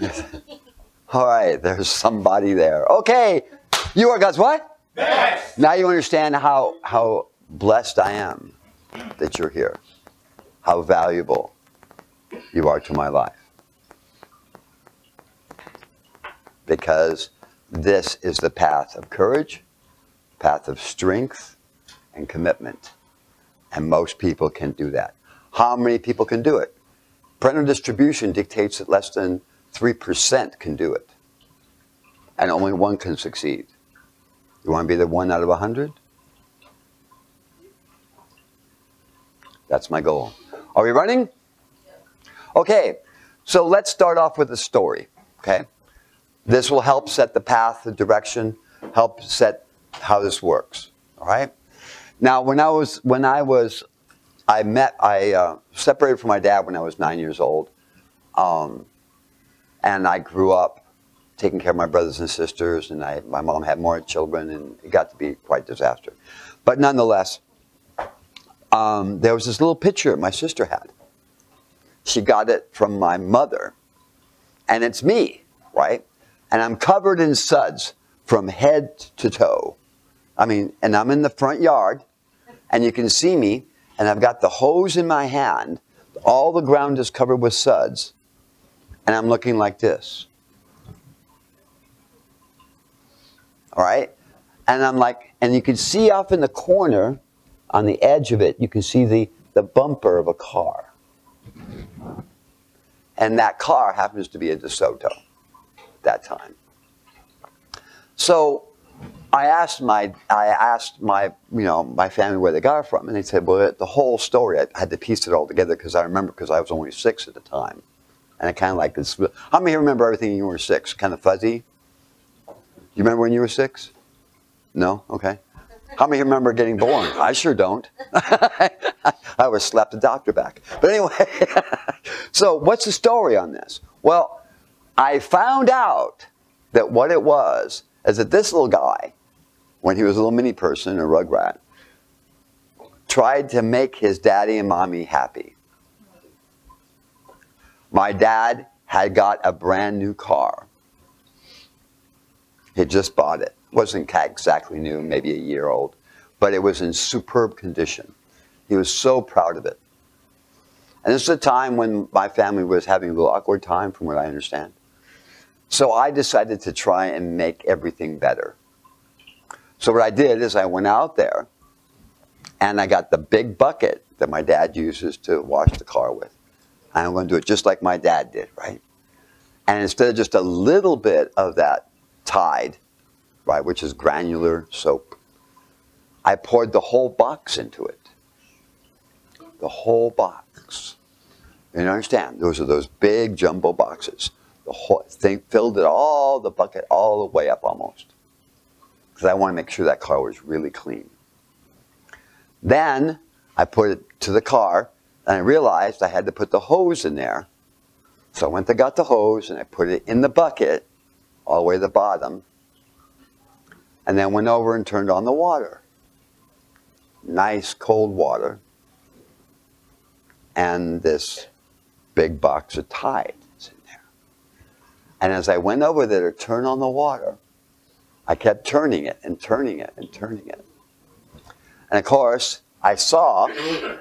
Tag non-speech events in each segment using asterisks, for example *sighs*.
*laughs* All right, there's somebody there. Okay, you are God's what? Best. Now you understand how how blessed I am that you're here. How valuable you are to my life. Because this is the path of courage, path of strength, and commitment. And most people can do that. How many people can do it? Pareto distribution dictates that less than 3% can do it. And only one can succeed. You want to be the one out of 100? That's my goal. Are we running? Okay, so let's start off with a story. Okay? This will help set the path, the direction, help set how this works. All right? Now, when I was, when I was, I met, I uh, separated from my dad when I was nine years old. Um, and I grew up taking care of my brothers and sisters, and I, my mom had more children, and it got to be quite disaster. But nonetheless, um, there was this little picture my sister had. She got it from my mother, and it's me, right? And I'm covered in suds from head to toe. I mean, and I'm in the front yard, and you can see me, and I've got the hose in my hand. All the ground is covered with suds, and I'm looking like this. All right? And I'm like, and you can see off in the corner, on the edge of it, you can see the, the bumper of a car. And that car happens to be a DeSoto that time. So I asked my I asked my you know my family where they got it from, and they said, well, the whole story. I had to piece it all together because I remember because I was only six at the time, and I kind of like this. How many remember everything when you were six? Kind of fuzzy. You remember when you were six? No? Okay. How many remember getting born? I sure don't. *laughs* I always slapped the doctor back. But anyway, *laughs* so what's the story on this? Well, I found out that what it was is that this little guy, when he was a little mini person, a rugrat, tried to make his daddy and mommy happy. My dad had got a brand new car. He just bought it. Wasn't exactly new, maybe a year old, but it was in superb condition. He was so proud of it. And this is a time when my family was having a little awkward time, from what I understand. So I decided to try and make everything better. So what I did is I went out there and I got the big bucket that my dad uses to wash the car with. And I'm going to do it just like my dad did, right? And instead of just a little bit of that Tide, right, which is granular soap, I poured the whole box into it. The whole box. You understand? Those are those big jumbo boxes. The whole thing filled it all, the bucket all the way up almost. Because I want to make sure that car was really clean. Then I put it to the car and I realized I had to put the hose in there. So I went and got the hose and I put it in the bucket all the way to the bottom. And then went over and turned on the water. Nice cold water. And this big box of Tide. And as I went over there to turn on the water, I kept turning it and turning it and turning it. And of course, I saw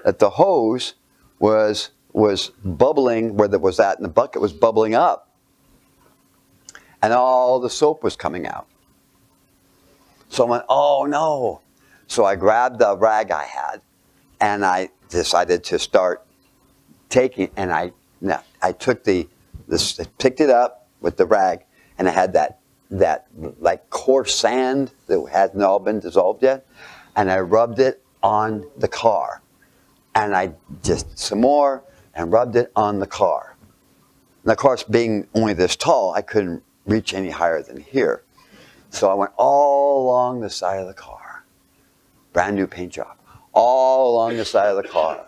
that the hose was was bubbling where there was that and the bucket was bubbling up. And all the soap was coming out. So I went, oh no. So I grabbed the rag I had and I decided to start taking and I I took the this picked it up with the rag and I had that that like coarse sand that hadn't all been dissolved yet and I rubbed it on the car and I just some more and rubbed it on the car. And of course, being only this tall, I couldn't reach any higher than here. So I went all along the side of the car, brand new paint job, all along the side of the car,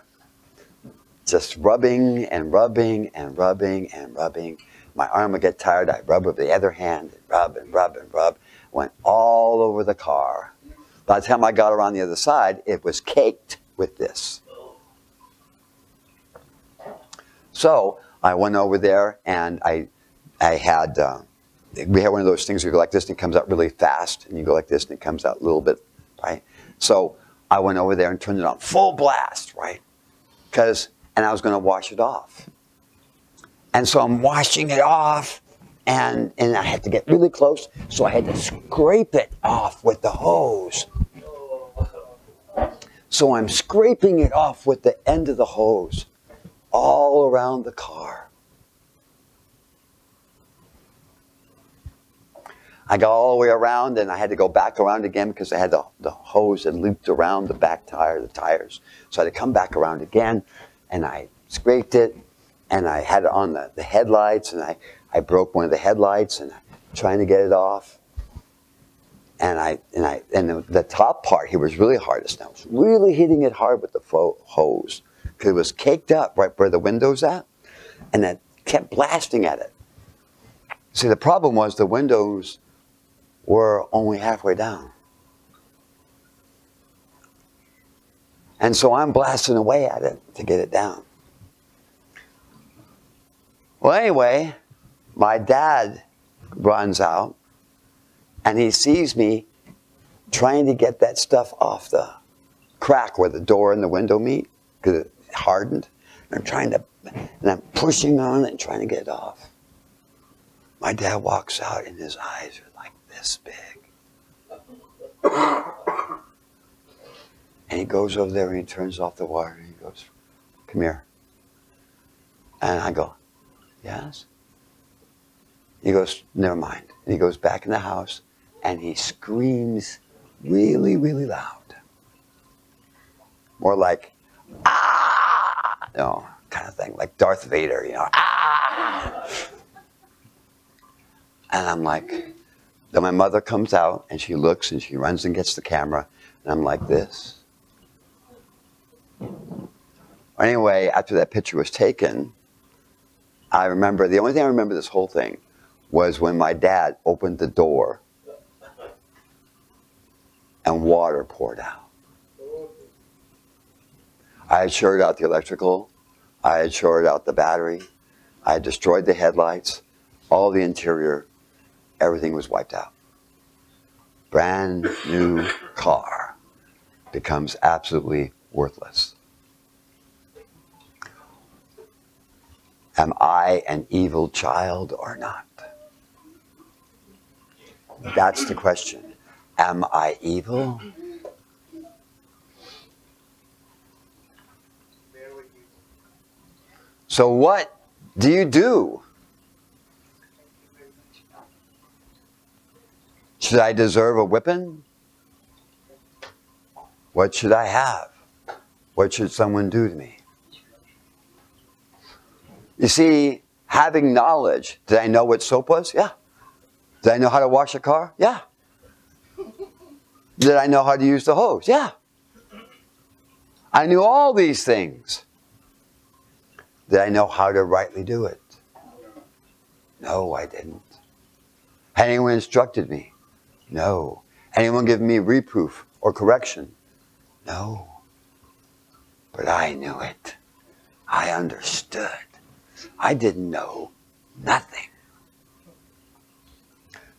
just rubbing and rubbing and rubbing and rubbing. My arm would get tired, I'd rub with the other hand, and rub and rub and rub. Went all over the car. By the time I got around the other side, it was caked with this. So I went over there and I, I had, uh, we had one of those things where you go like this and it comes out really fast, and you go like this and it comes out a little bit, right? So I went over there and turned it on full blast, right? Because, and I was going to wash it off. And so I'm washing it off, and, and I had to get really close, so I had to scrape it off with the hose. So I'm scraping it off with the end of the hose all around the car. I got all the way around and I had to go back around again because I had the, the hose that looped around the back tire, the tires. So I had to come back around again and I scraped it and I had it on the, the headlights and I, I broke one of the headlights and trying to get it off. And I and I and the, the top part here was really hardest. I was really hitting it hard with the hose because it was caked up right where the window's at, and I kept blasting at it. See, the problem was the windows were only halfway down. And so I'm blasting away at it to get it down. Well, anyway, my dad runs out and he sees me trying to get that stuff off the crack where the door and the window meet because it hardened. And I'm trying to, and I'm pushing on it and trying to get it off. My dad walks out and his eyes are like this big. *coughs* And he goes over there and he turns off the water and he goes, Come here. And I go, Yes? He goes, Never mind. And he goes back in the house and he screams really, really loud. More like, ah, you know, kind of thing, like Darth Vader, you know, ah. And I'm like, then my mother comes out and she looks and she runs and gets the camera, and I'm like this. Anyway, after that picture was taken, I remember the only thing I remember this whole thing was when my dad opened the door and water poured out. I had shorted out the electrical, I had shorted out the battery, I had destroyed the headlights, all the interior, everything was wiped out. Brand new car becomes absolutely worthless. Am I an evil child or not? That's the question. Am I evil? So, what do you do? Should I deserve a whipping? What should I have? What should someone do to me? You see, having knowledge, did I know what soap was? Yeah. Did I know how to wash a car? Yeah. Did I know how to use the hose? Yeah. I knew all these things. Did I know how to rightly do it? No, I didn't. Had anyone instructed me? No. Anyone give me reproof or correction? No. But I knew it. I understood. I didn't know nothing.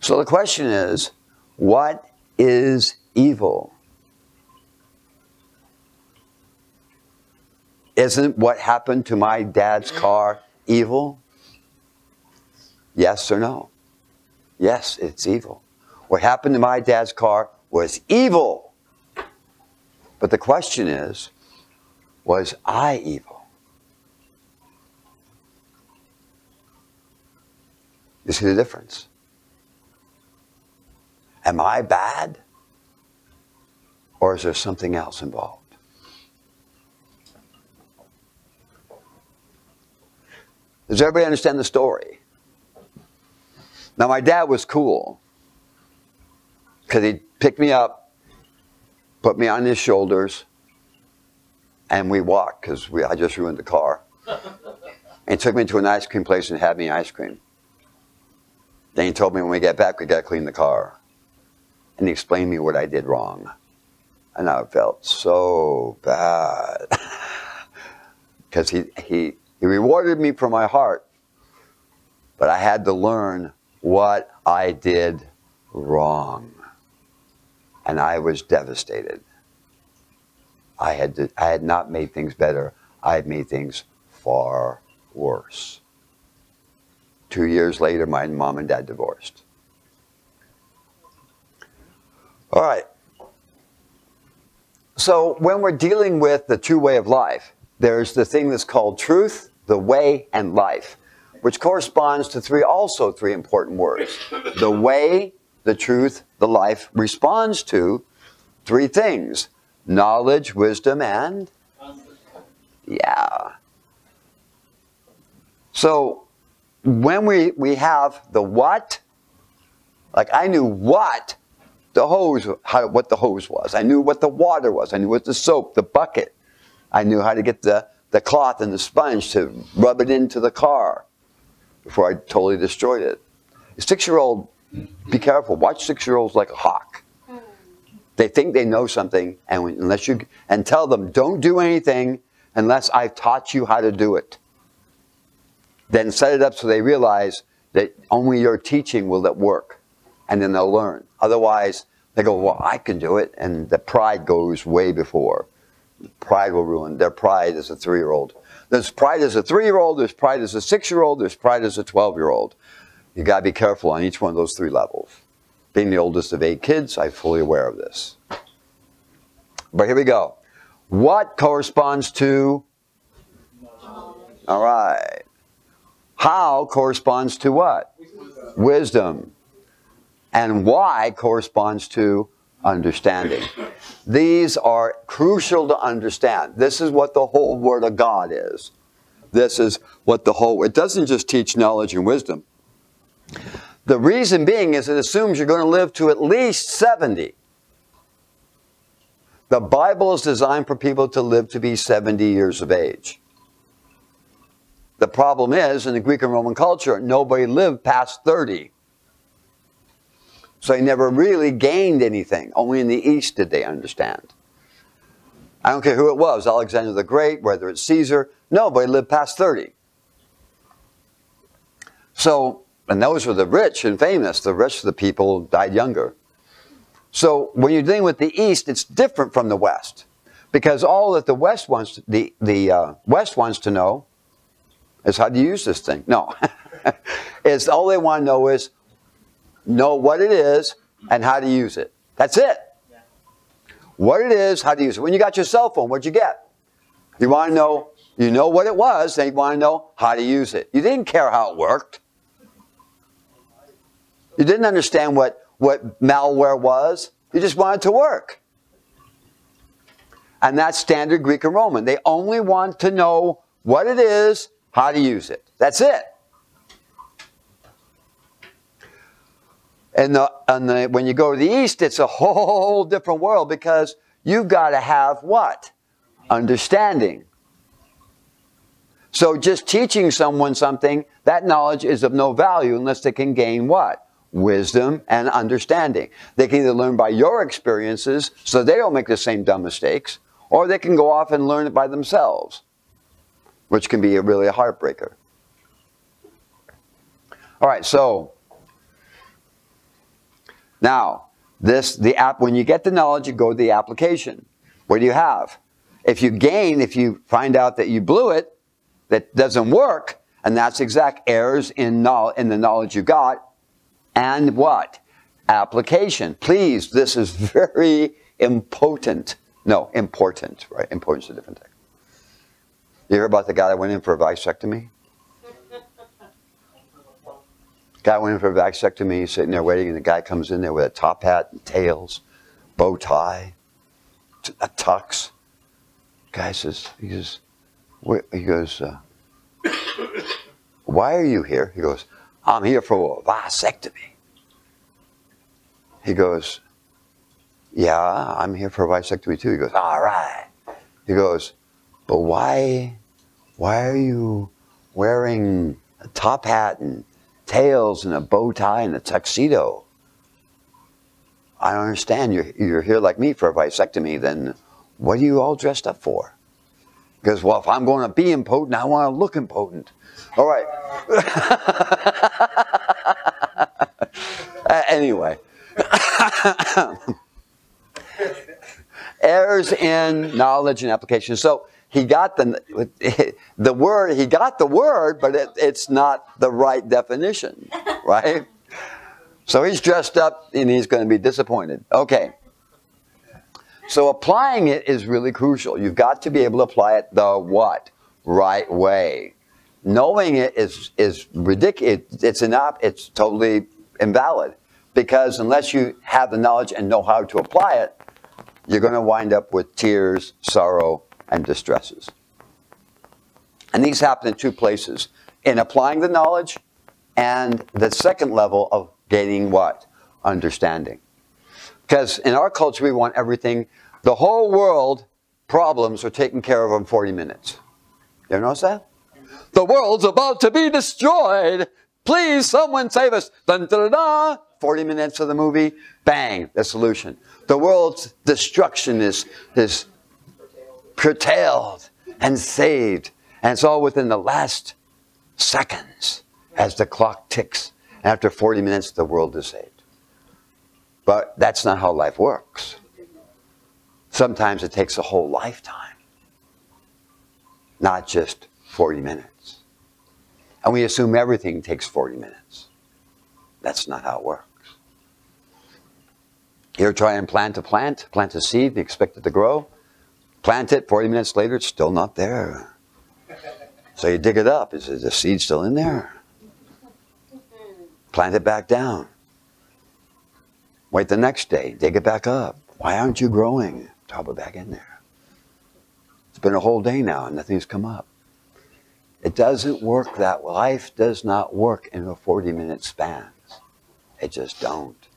So the question is what is evil? Isn't what happened to my dad's car evil? Yes or no? Yes, it's evil. What happened to my dad's car was evil. But the question is, was I evil? You see the difference? Am I bad? Or is there something else involved? Does everybody understand the story? Now, my dad was cool because he picked me up, put me on his shoulders, and we walked because I just ruined the car. *laughs* and he took me to an ice cream place and had me ice cream. Then he told me when we get back, we got to clean the car. And he explained me what I did wrong. And I felt so bad. *laughs* Because he, he, He rewarded me for my heart. But I had to learn what I did wrong. And I was devastated. I had, to, I had not made things better. I had made things far worse. Two years later, my mom and dad divorced. All right. So when we're dealing with the true way of life, there's the thing that's called truth, the way, and life, which corresponds to three, also three important words. The way, the truth, the life responds to three things knowledge, wisdom, and yeah. So when we, we have the what, like I knew what the hose, how, what the hose was. I knew what the water was. I knew what the soap, the bucket. I knew how to get the, the cloth and the sponge to rub it into the car before I totally destroyed it. Six-year-old, be careful. Watch six-year-olds like a hawk. They think they know something, and unless you and tell them, don't do anything unless I've taught you how to do it. Then set it up so they realize that only your teaching will work, and then they'll learn. Otherwise, they go, well, I can do it, and the pride goes way before. Pride will ruin their pride as a three-year-old. There's pride as a three-year-old, there's pride as a six-year-old, there's pride as a 12-year-old. You got to be careful on each one of those three levels. Being the oldest of eight kids, I'm fully aware of this. But here we go. What corresponds to? All right. How corresponds to what? Wisdom. And why corresponds to understanding. These are crucial to understand. This is what the whole Word of God is. This is what the whole, it doesn't just teach knowledge and wisdom. The reason being is it assumes you're going to live to at least 70. The Bible is designed for people to live to be 70 years of age. The problem is, in the Greek and Roman culture, nobody lived past 30. So they never really gained anything. Only in the East did they understand. I don't care who it was, Alexander the Great, whether it's Caesar, nobody lived past 30. So and those were the rich and famous. The rest of the people died younger. So when you're dealing with the East, it's different from the West. Because all that the West wants, the, the uh, West wants to know is how to use this thing. No. *laughs* it's all they want to know is know what it is and how to use it. That's it. What it is, how to use it. When you got your cell phone, what'd you get? You want to know, you know what it was, and you want to know how to use it. You didn't care how it worked. You didn't understand what, what malware was. You just wanted to work. And that's standard Greek and Roman. They only want to know what it is, how to use it. That's it. And, the, and the, when you go to the East, it's a *laughs* whole different world because you've got to have what? Understanding. So just teaching someone something, that knowledge is of no value unless they can gain what? wisdom, and understanding. They can either learn by your experiences so they don't make the same dumb mistakes, or they can go off and learn it by themselves, which can be a really a heartbreaker. All right, so now this the app when you get the knowledge, you go to the application. What do you have? If you gain, if you find out that you blew it, that doesn't work, and that's exact errors in, knowledge, in the knowledge you got, and what? Application. Please, this is *laughs* very important. No, important, right? Important is a different thing. You hear about the guy that went in for a vasectomy? *laughs* guy went in for a vasectomy, he's sitting there waiting, and the guy comes in there with a top hat and tails, bow tie, a tux. Guy says, he goes, he goes, uh, why are you here? He goes, I'm here for a vasectomy. He goes, Yeah, I'm here for a vasectomy too. He goes, All right. He goes, But why, why are you wearing a top hat and tails and a bow tie and a tuxedo? I don't understand. You're, you're here like me for a vasectomy, then what are you all dressed up for? Because, well, if I'm going to be impotent, I want to look impotent. All right. *laughs* uh, anyway. *laughs* Errors in knowledge and application. So he got the *laughs* the word. He got the word, but it, it's not the right definition, *laughs* right? So he's dressed up and he's going to be disappointed. Okay. So applying it is really crucial. You've got to be able to apply it the what? Right way. Knowing it is, is ridiculous. It's, enough. it's totally invalid. Because unless you have the knowledge and know how to apply it, you're going to wind up with tears, sorrow, and distresses. And these happen in two places. In applying the knowledge and the second level of gaining what? Understanding. Because in our culture, we want everything, the whole world problems are taken care of in 40 minutes. You notice that? The world's about to be destroyed. Please, someone save us. Dun. 40 minutes of the movie, bang, the solution. The world's destruction is, is curtailed and saved. And it's all within the last seconds as the clock ticks. After 40 minutes, the world is saved. But that's not how life works. Sometimes it takes a whole lifetime, not just 40 minutes. And we assume everything takes 40 minutes. That's not how it works. Ever try and plant a plant, plant a seed, and expect it to grow? Plant it, 40 minutes later, it's still not there. So you dig it up. Is the seed still in there? Plant it back down. Wait the next day, dig it back up. Why aren't you growing? Drop it back in there. It's been a whole day now and nothing's come up. It doesn't work that way. life does not work in a 40 minute span. It just don't.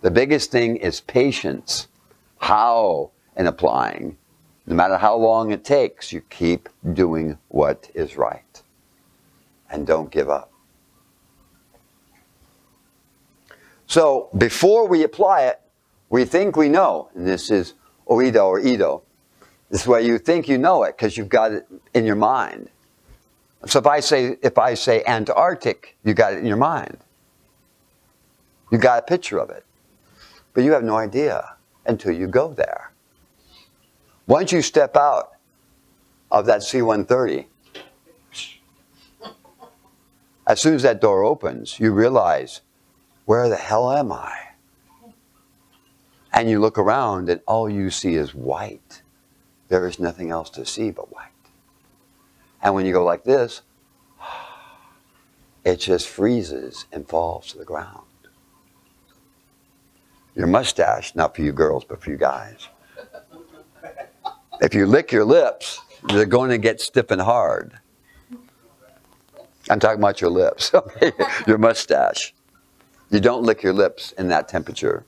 The biggest thing is patience. How in applying. No matter how long it takes, you keep doing what is right. And don't give up. So before we apply it, we think we know, and this is oido or ido. This is why you think you know it because you've got it in your mind. So if I say if I say Antarctic, you got it in your mind. You got a picture of it. But you have no idea until you go there. Once you step out of that C-130, as soon as that door opens, you realize where the hell am I? And you look around and all you see is white. There is nothing else to see but white. And when you go like this, *sighs* it just freezes and falls to the ground. Your mustache, not for you girls, but for you guys. If you lick your lips, they're going to get stiff and hard. I'm talking about your lips, *laughs* your mustache. You don't lick your lips in that temperature.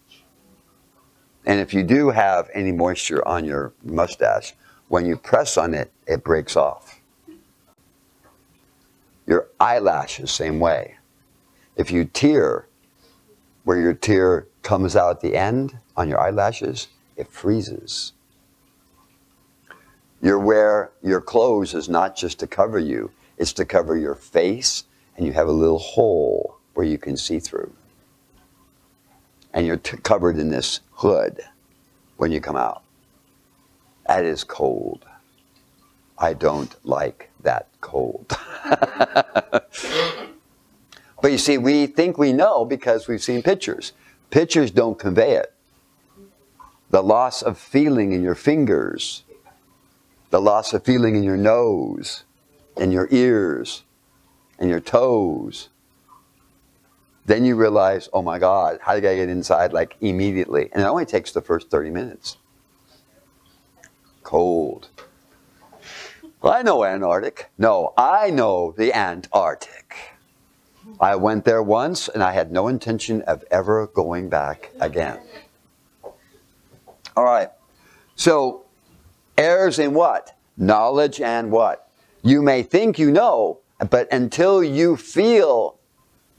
And if you do have any moisture on your mustache, when you press on it, it breaks off. Your eyelashes, same way. If you tear, where your tear comes out at the end on your eyelashes, it freezes. You wear your clothes is not just to cover you, it's to cover your face, and you have a little hole where you can see through and you're covered in this hood when you come out. That is cold. I don't like that cold. *laughs* but you see, we think we know because we've seen pictures. Pictures don't convey it. The loss of feeling in your fingers, the loss of feeling in your nose, in your ears, and your toes, then you realize, oh my God, how did I get inside like immediately? And it only takes the first 30 minutes. Cold. Well, I know Antarctic. No, I know the Antarctic. I went there once and I had no intention of ever going back again. All right. So, errors in what? Knowledge and what? You may think you know, but until you feel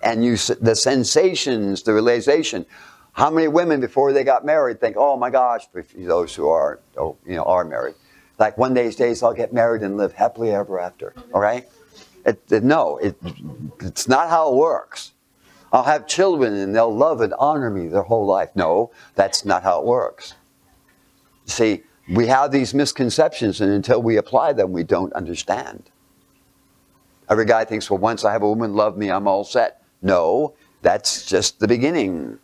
and you the sensations, the realization. How many women before they got married think, "Oh my gosh," those who are, oh, you know, are married, like one these days I'll get married and live happily ever after. All right? It, it, no, it, it's not how it works. I'll have children and they'll love and honor me their whole life. No, that's not how it works. See, we have these misconceptions, and until we apply them, we don't understand. Every guy thinks, well, once I have a woman love me, I'm all set. No, that's just the beginning.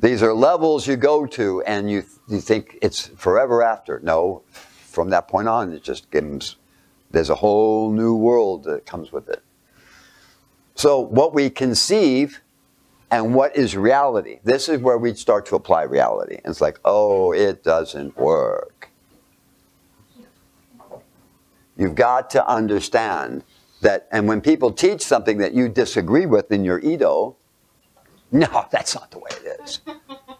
These are levels you go to, and you, you think it's forever after. No, from that point on, it just gives, there's a whole new world that comes with it. So, what we conceive and what is reality? This is where we start to apply reality. And it's like, oh, it doesn't work. You've got to understand that, and when people teach something that you disagree with in your Edo, no, *laughs* that's not the way it is.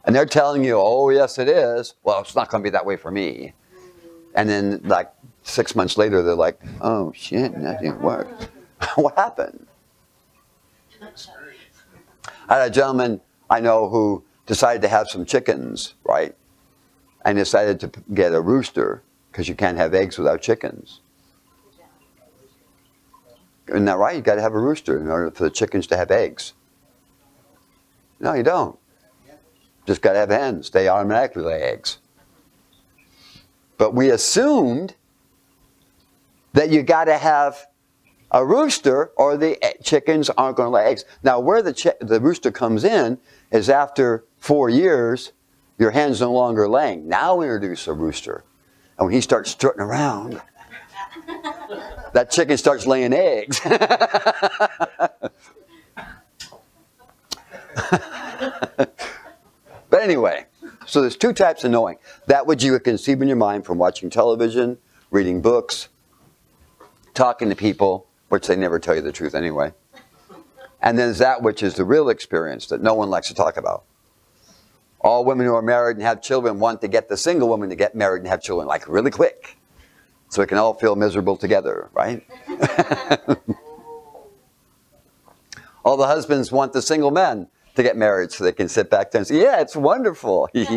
And they're telling you, oh, yes, it is. Well, it's not going to be that way for me. And then, like, six months later, they're like, oh, shit, that didn't work. *laughs* what happened? I had a gentleman I know who decided to have some chickens, right? And decided to get a rooster because you can't have eggs without chickens. Isn't that right? You got to have a rooster in order for the chickens to have eggs. No, you don't. Just got to have hens. They automatically lay eggs. But we assumed that you got to have a rooster or the chickens aren't going to lay eggs. Now, where the, the rooster comes in is after four years, your hen's no longer laying. Now introduce a rooster. And when he starts strutting around, *laughs* that chicken starts laying eggs. *laughs* but anyway, so there's two types of knowing. That which you conceive in your mind from watching television, reading books, talking to people, which they never tell you the truth anyway. And then there's that which is the real experience that no one likes to talk about. All women who are married and have children want to get the single woman to get married and have children like really quick. So we can all feel miserable together, right? *laughs* all the husbands want the single men to get married so they can sit back there and say, yeah, it's wonderful. *laughs* *laughs* they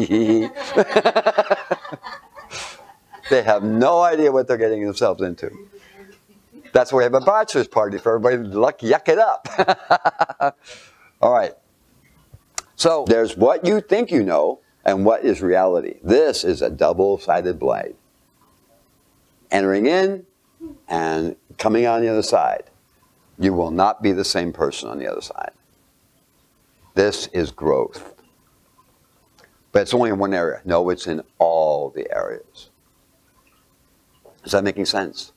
have no idea what they're getting themselves into. That's why we have a bachelor's party for everybody to luck, yuck it up. *laughs* All right. So there's what you think you know and what is reality. This is a double-sided blade. Entering in and coming on the other side. You will not be the same person on the other side. This is growth. But it's only in one area. No, it's in all the areas. Is that making sense?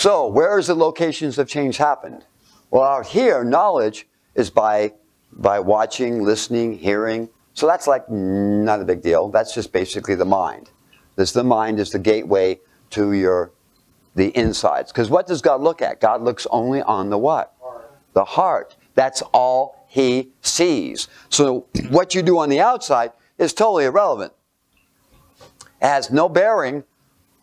So, where is the locations of change happened? Well, out here, knowledge is by by watching, listening, hearing. So that's like not a big deal. That's just basically the mind. This the mind is the gateway to your the insides. Because what does God look at? God looks only on the what? Heart. The heart. That's all he sees. So what you do on the outside is totally irrelevant. It has no bearing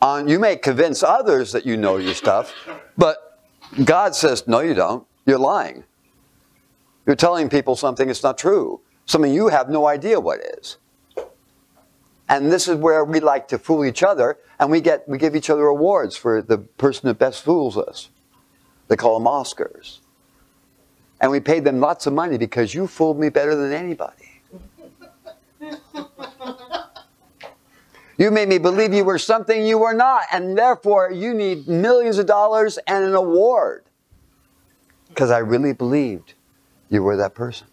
on you may convince others that you know your stuff, but God says, no, you don't. You're lying. You're telling people something that's not true. Something you have no idea what is. And this is where we like to fool each other, and we get we give each other awards for the person that best fools us. They call them Oscars. And we paid them lots of money because you fooled me better than anybody. You made me believe you were something you were not, and therefore you need millions of dollars and an award. Because I really believed you were that person.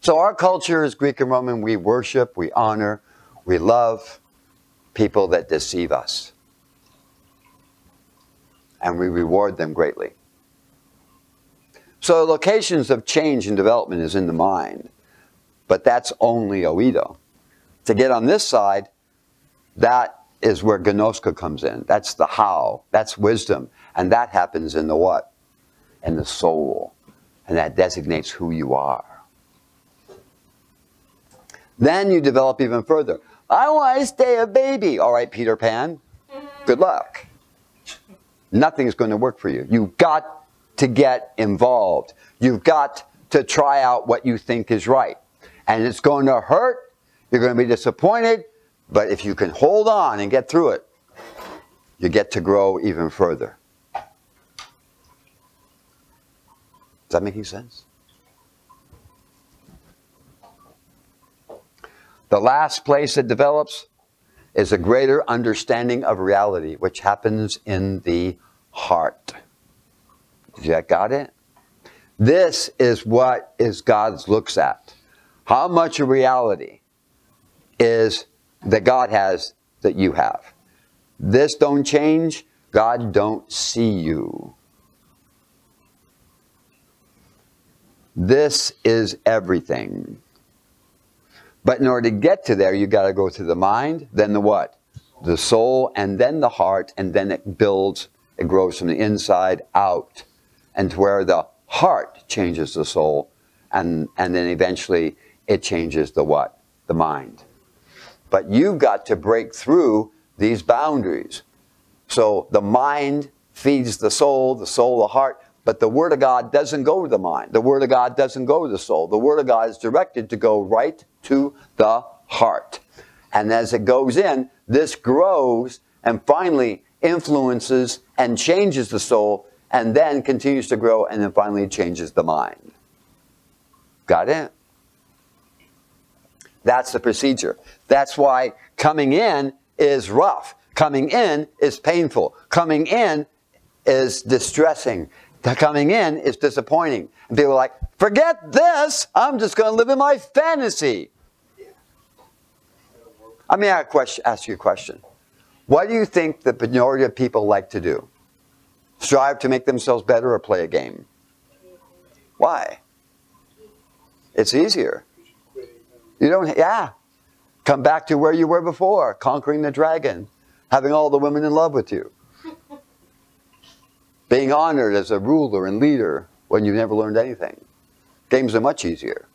So our culture is Greek and Roman. We worship, we honor, we love people that deceive us. And we reward them greatly. So locations of change and development is in the mind. But that's only Oedo. To get on this side, that is where Gnoska comes in. That's the how. That's wisdom. And that happens in the what? In the soul. And that designates who you are. Then you develop even further. I want to stay a baby. All right, Peter Pan. Good luck. Nothing's going to work for you. You've got to get involved. You've got to try out what you think is right. And it's going to hurt. You're going to be disappointed. But if you can hold on and get through it, you get to grow even further. Is that making sense? The last place it develops is a greater understanding of reality, which happens in the heart. You got it? This is what is God's looks at. How much of reality is that God has that you have? This don't change, God don't see you. This is everything. But in order to get to there, you got to go through the mind, then the what? The soul, and then the heart, and then it builds, it grows from the inside out, and to where the heart changes the soul, and, and then eventually it changes the what? The mind. But you've got to break through these boundaries. So the mind feeds the soul, the soul the heart, but the Word of God doesn't go to the mind. The Word of God doesn't go to the soul. The Word of God is directed to go right to the heart. And as it goes in, this grows and finally influences and changes the soul and then continues to grow and then finally changes the mind. Got it? That's the procedure. That's why coming in is rough. Coming in is painful. Coming in is distressing coming in is disappointing. And people are like, forget this, I'm just going to live in my fantasy. I me ask you a question. What do you think the majority of people like to do? Strive to make themselves better or play a game? Why? It's easier. You don't, yeah. Come back to where you were before, conquering the dragon, having all the women in love with you *laughs* being honored as a ruler and leader when you've never learned anything. Games are much easier.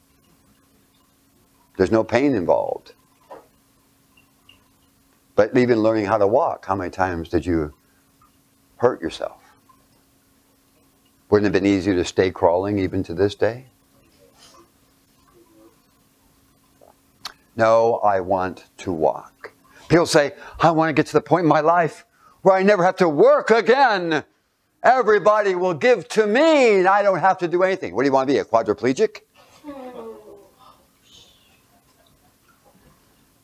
There's no pain involved. But even learning how to walk, how many times did you hurt yourself? Wouldn't it have been easier to stay crawling even to this day? No, I want to walk. People say, I want to get to the point in my life where I never have to work again. Everybody will give to me and I don't have to do anything. What do you want to be, a quadriplegic?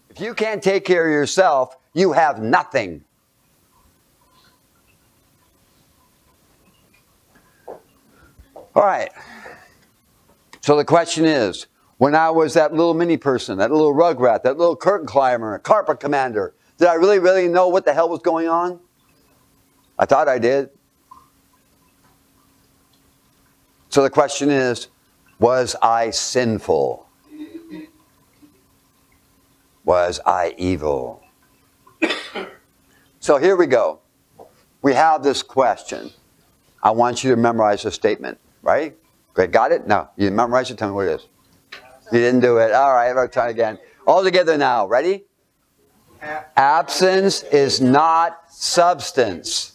If you can't take care of yourself, you have nothing. All right. So the question is, when I was that little mini person, that little rugrat, that little curtain climber, carpet commander, did I really, really know what the hell was going on? I thought I did. So the question is, was I sinful? Was I evil? *coughs* so here we go. We have this question. I want you to memorize the statement, right? Great, got it? No, you memorize it. Tell me what it is. You didn't do it. All right, I'll try again. All together now. Ready? Absence is not substance.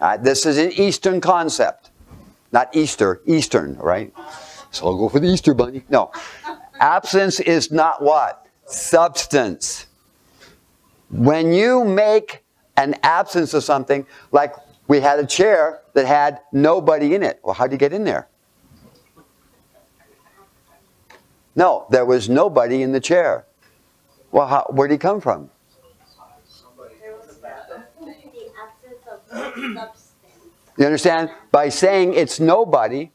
Right, this is an Eastern concept. Not Easter, Eastern, right? So I'll go for the Easter bunny. No. Absence is not what? Substance. When you make an absence of something, like we had a chair that had nobody in it. Well, how would you get in there? No, there was nobody in the chair. Well, how, where did he come from? You understand? By saying it's nobody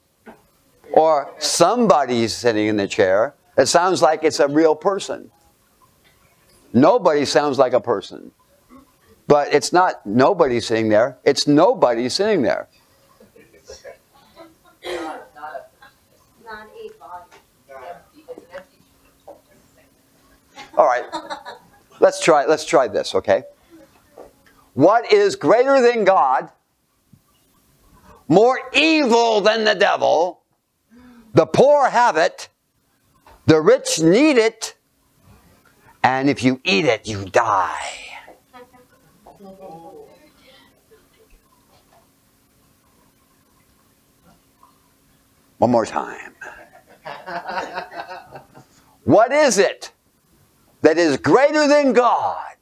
or somebody's sitting in the chair, it sounds like it's a real person. Nobody sounds like a person. But it's not nobody sitting there, it's nobody sitting there. All right. Let's try let's try this, okay? What is greater than God more evil than the devil. The poor have it, the rich need it, and if you eat it, you die. One more time. *laughs* what is it that is greater than God?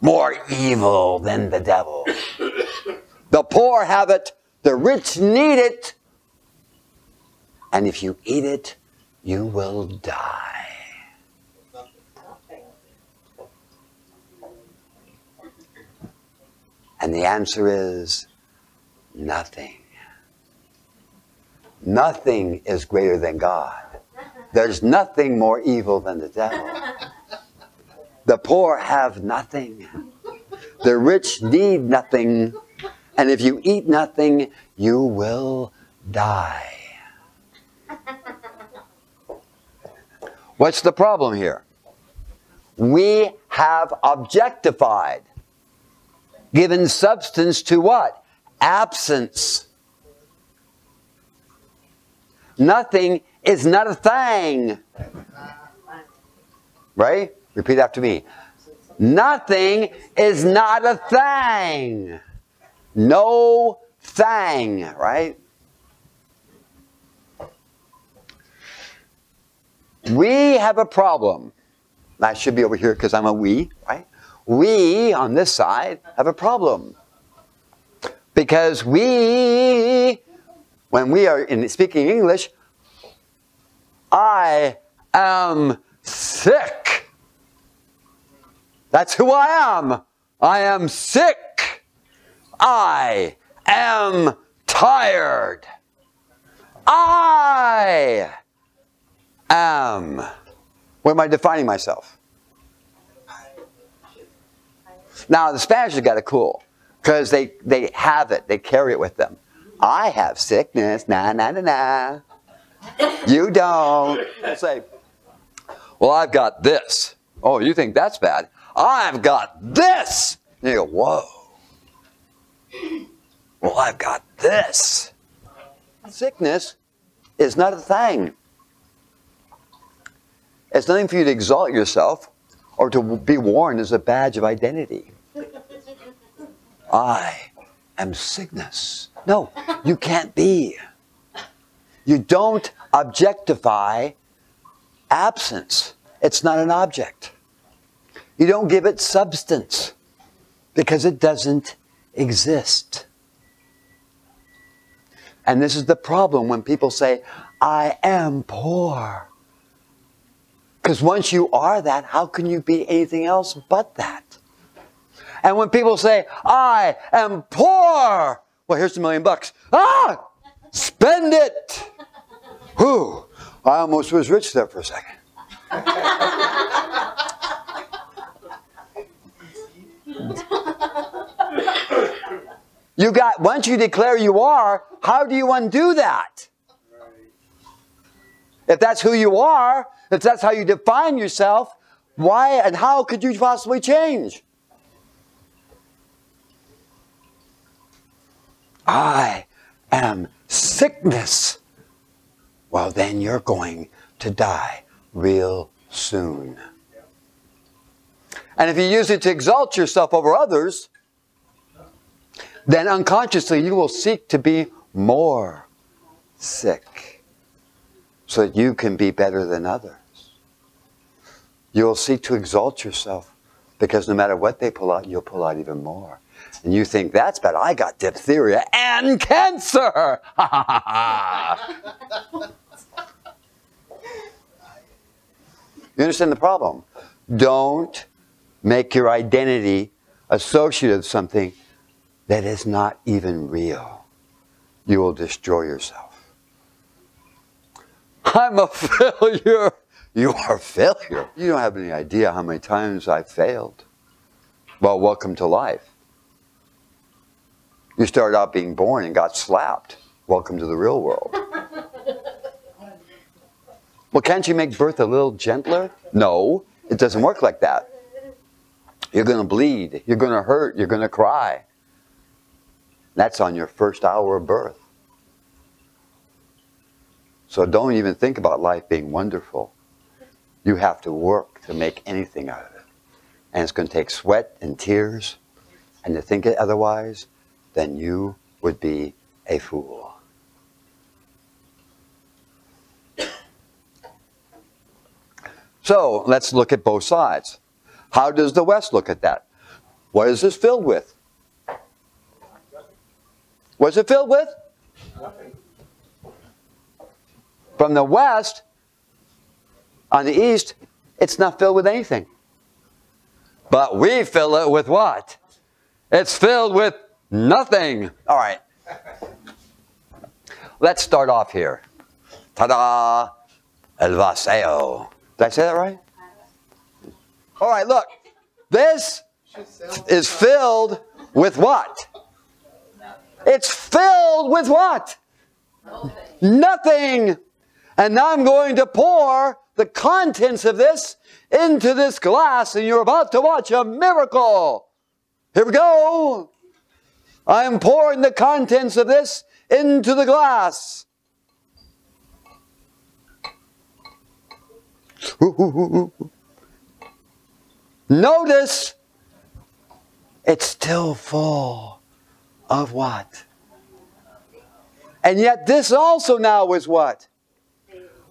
More evil than the devil. The poor have it, the rich need it, and if you eat it, you will die. And the answer is nothing. Nothing is greater than God. There's nothing more evil than the devil. The poor have nothing. The rich need nothing. And if you eat nothing, you will die. What's the problem here? We have objectified, given substance to what? Absence. Nothing is not a thing. Right? Repeat after me. Nothing is not a thing. No thing, right? We have a problem. I should be over here because I'm a we, right? We, on this side, have a problem. Because we, when we are in speaking English, I am sick. That's who I am. I am sick. I am tired. I am. What am I defining myself? Now, the Spanish have got it cool because they, they have it, they carry it with them. I have sickness, na na na na. You don't. i say, well, I've got this. Oh, you think that's bad? I've got this. And you go, whoa. Well, I've got this. Sickness is not a thing. It's nothing for you to exalt yourself or to be worn as a badge of identity. I am sickness. No, you can't be. You don't objectify absence. It's not an object. You don't give it substance because it doesn't exist. And this is the problem when people say, I am poor. Because once you are that, how can you be anything else but that? And when people say, I am poor, well, here's a million bucks. Ah! Spend it! Whew! I almost was rich there for a second. you got, once you declare you are, how do you undo that? If that's who you are, if that's how you define yourself, why and how could you possibly change? I am sickness. Well, then you're going to die real soon. And if you use it to exalt yourself over others, then unconsciously you will seek to be more sick so that you can be better than others. You will seek to exalt yourself because no matter what they pull out, you'll pull out even more. And you think that's bad. I got diphtheria and cancer. you understand the problem? Don't make your identity associated with something that is not even real. You will destroy yourself. I'm a *laughs* failure. You are a failure. You don't have any idea how many times I've failed. Well, welcome to life. You started out being born and got slapped. Welcome to the real world. *laughs* well, can't you make birth a little gentler? No, it doesn't work like that. You're going to bleed. You're going to hurt. You're going to cry. That's on your first hour of birth. So don't even think about life being wonderful. You have to work to make anything out of it. And it's going to take sweat and tears. And to think it otherwise, then you would be a fool. So let's look at both sides. How does the West look at that? What is this filled with? What's it filled with? Nothing. From the West, on the East, it's not filled with anything. But we fill it with what? It's filled with nothing. All right. Let's start off here. Ta-da! El vacío. Did I say that right? All right, look. This is filled with what? It's filled with what? Nothing. And now I'm going to pour the contents of this into this glass, and you're about to watch a miracle. Here we go. I am pouring the contents of this into the glass. *laughs* Notice it's still full of what? And yet, this also now is what?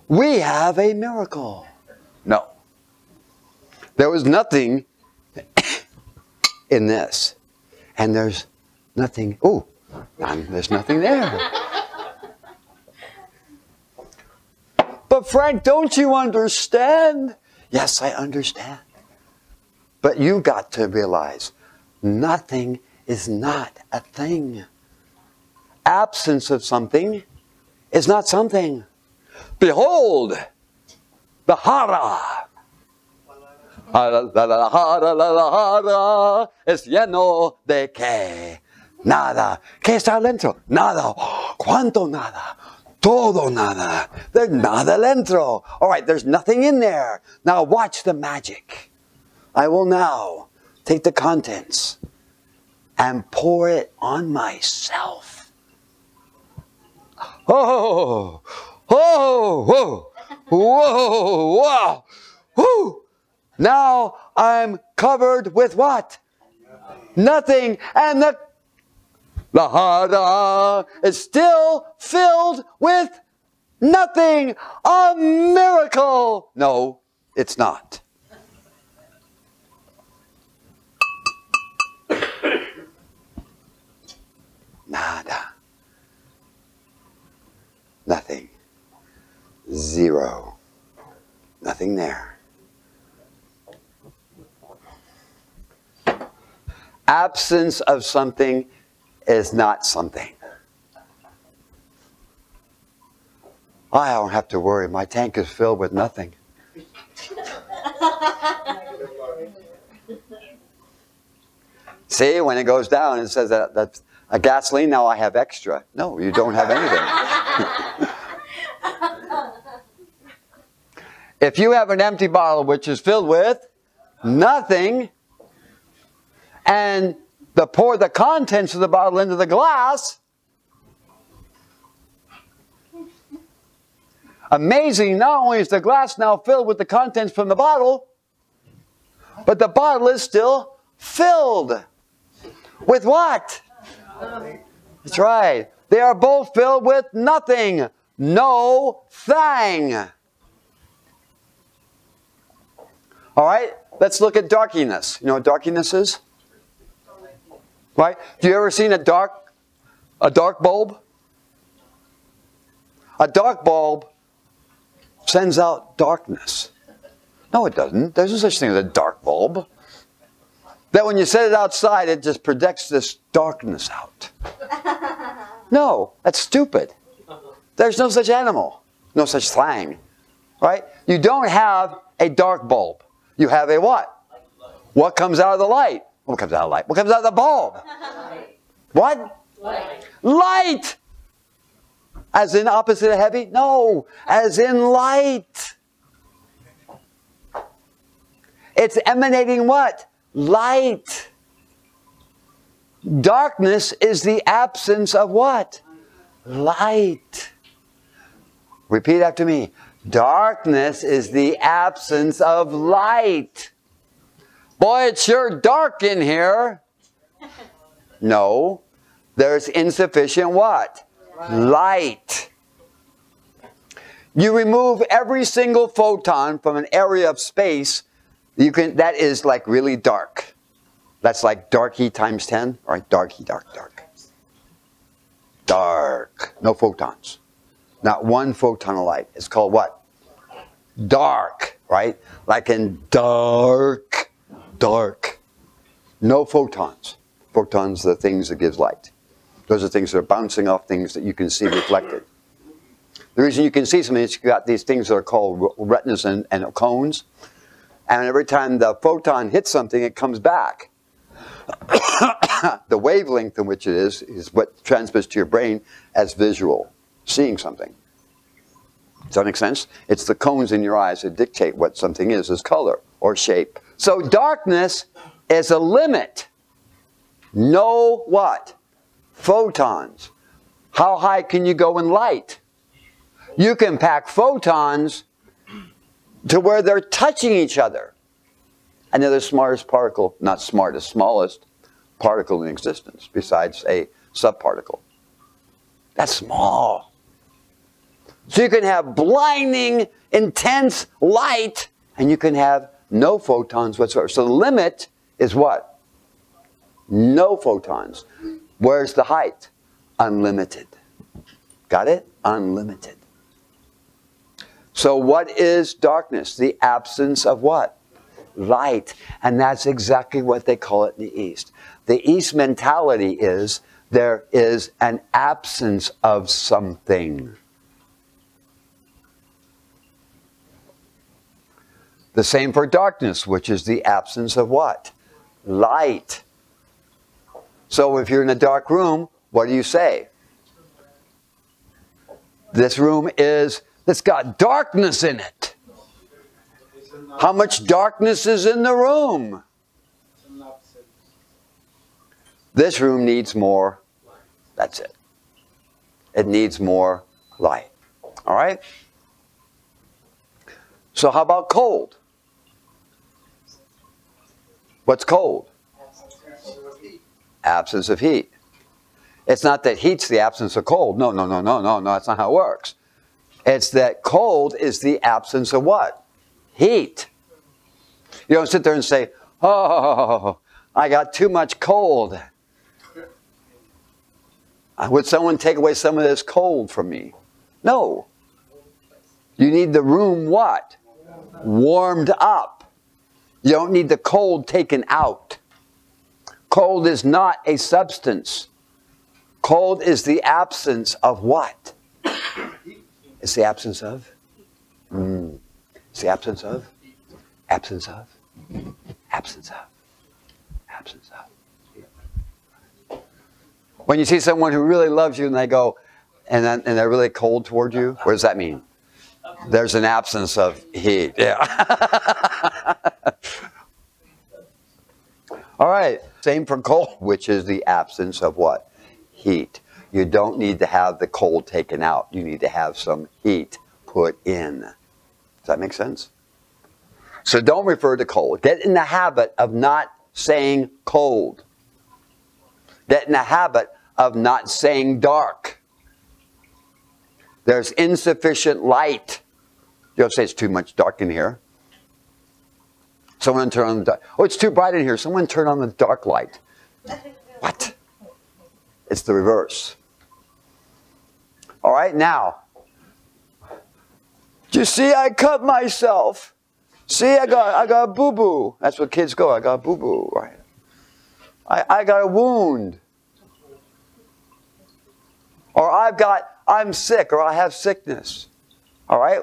We have a miracle. No. There was nothing *coughs* in this. And there's nothing, oh, um, there's nothing there. But Frank, don't you understand? Yes, I understand. But you got to realize nothing is not a thing. Absence of something is not something. Behold, the hara. La la la hara la la hara es lleno de qué? Nada. ¿Qué está dentro? Nada. ¿Cuánto nada? Todo nada. There's nada dentro. All right, there's nothing in there. Now watch the magic. I will now take the contents and pour it on myself. Oh, oh, whoa, whoa, wow, whoo. Now I'm covered with what? Nothing. Nothing. And the the hara uh, is still filled with nothing. A miracle. No, it's not. Nada. Nothing. Zero. Nothing there. Absence of something is not something. I don't have to worry. My tank is filled with nothing. *laughs* See, when it goes down, it says that that's a gasoline. Now I have extra. No, you don't have anything. *laughs* if you have an empty bottle which is filled with nothing, and the pour the contents of the bottle into the glass. Amazing, not only is the glass now filled with the contents from the bottle, but the bottle is still filled. With what? That's right. They are both filled with nothing. No thing. All right, let's look at darkiness. You know what darkiness is? Right? Do you ever seen a dark, a dark bulb? A dark bulb sends out darkness. No, it doesn't. There's no such thing as a dark bulb. That when you set it outside, it just projects this darkness out. *laughs* No, that's stupid. There's no such animal, no such thing. Right? You don't have a dark bulb. You have a what? What comes out of the light? What comes out of light? What comes out of the bulb? What? Light. Light! As in opposite of heavy? No, as in light. It's emanating what? Light. Darkness is the absence of what? Light. Repeat after me. Darkness is the absence of light. Boy, it's sure dark in here. *laughs* No, there's insufficient what? Light. you remove every single photon from an area of space, you can that is like really dark. That's like dark heat times 10, right? Dark heat, dark, dark. Dark. No photons. Not one photon of light. It's called what? Dark, right? Like in dark, dark. No photons. Photons are the things that gives light. Those are things that are bouncing off things that you can see reflected. The reason you can see something is you've got these things that are called retinas and, and cones. And every time the photon hits something, it comes back. *coughs* the wavelength in which it is, is what transmits to your brain as visual, seeing something. Does that make sense? It's the cones in your eyes that dictate what something is as color or shape. So darkness is a limit. No what? Photons. How high can you go in light? you can pack photons to where they're touching each other. And they're the smartest particle, not smartest, smallest particle in existence, besides a subparticle. That's small. So you can have blinding, intense light, and you can have no photons whatsoever. So the limit is what? No photons. Where's the height? Unlimited. Got it? Unlimited. So what is darkness? The absence of what? Light. And that's exactly what they call it in the East. The East mentality is there is an absence of something. The same for darkness, which is the absence of what? Light. So if you're in a dark room, what do you say? This room is that's got darkness in it. How much darkness is in the room? This room needs more. That's it. It needs more light. All right? So, how about cold? What's cold? Absence of heat. It's not that heat's the absence of cold. No, no, no, no, no, no. That's not how it works. It's that cold is the absence of what? Heat. You don't sit there and say, oh, I got too much cold. Uh, would someone take away some of this cold from me? No. You need the room what? Warmed up. You don't need the cold taken out. Cold is not a substance. Cold is the absence of what? It's the absence of. Mm. It's the absence of. Absence of. Absence of. Absence of. When you see someone who really loves you and they go, and, then, and they're really cold toward you, what does that mean? There's an absence of heat. Yeah. *laughs* All right. Same for cold, which is the absence of what? Heat. You don't need to have the cold taken out. You need to have some heat put in. Does that make sense? So don't refer to cold. Get in the habit of not saying cold. Get in the habit of not saying dark. There's insufficient light. You don't say it's too much dark in here. Someone turn on the dark. Oh, it's too bright in here. Someone turn on the dark light. What? It's the reverse. All right, now. You see I cut myself? See, I got I got a boo-boo. That's what kids go. I got a boo-boo, right? I, I got a wound. Or I've got, I'm sick, or I have sickness. All right?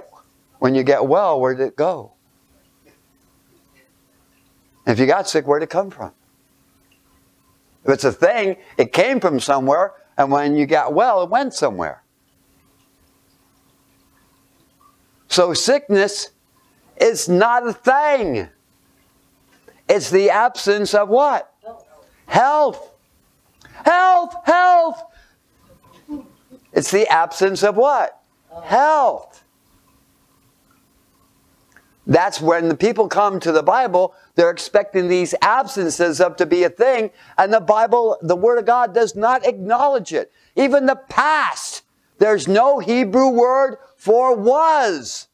When you get well, where did it go? If you got sick, where did it come from? If it's a thing, it came from somewhere, and when you got well, it went somewhere. So sickness is not a thing. It's the absence of what? Health. Health, health. It's the absence of what? Health. That's when the people come to the Bible, they're expecting these absences of to be a thing, and the Bible, the Word of God does not acknowledge it. Even the past, there's no Hebrew word For was